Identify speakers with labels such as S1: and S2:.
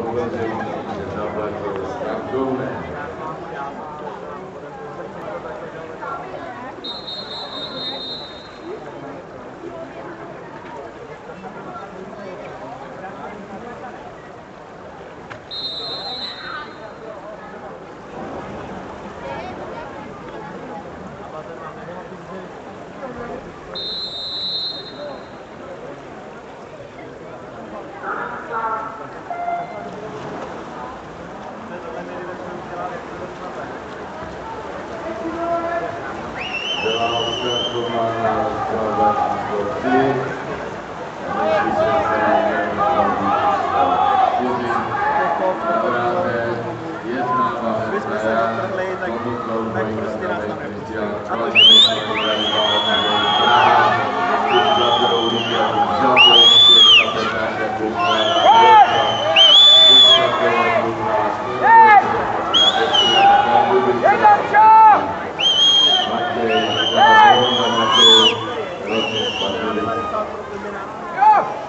S1: We'll do, it's not like it was, I'm doing it. Se celkem stavby číslo 4. Obrázek je známa FPA, pomyslou dvojí nastavení princiál členů Národní válného Yo.